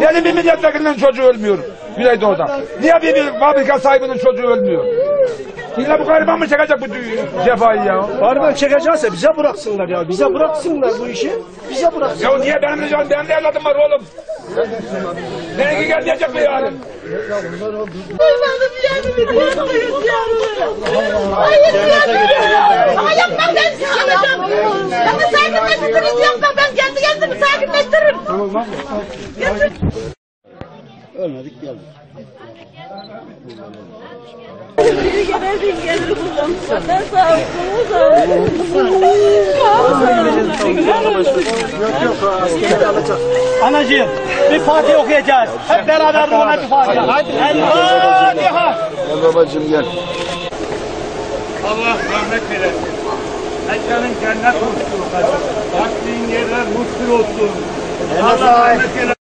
Benim bir milletvekilinin çocuğu ölmüyor Güneydoğu'da. Niye bir, bir fabrika sahibinin çocuğu ölmüyor? İlla bu gariban mı çekecek bu cefayı ya? Gariban çekecekse bize bıraksınlar ya. Bize bıraksınlar bu işi. Bize bıraksınlar. Ya niye benim, benim, benim de evladım var oğlum? Benimki gel diyecek mi yarın? Duymadım yani. Yapmayın yani. Hayır yani. Ama yapma ben alacağım. Ama sakinleştiririz yapma. Ben kendi kendimi sakinleştiririm. Biri gelir bir gelir buradan. Ben sağ. Sağ olsun. Anacığım bir Fatih okuyacağız. Hep beraber ona bir Fatiha. Hadi. El Fatiha. Allah rahmet eylesin. Mekanın cennet olsun. Baktığın yerler mutlu olsun. Allah rahmet eylesin.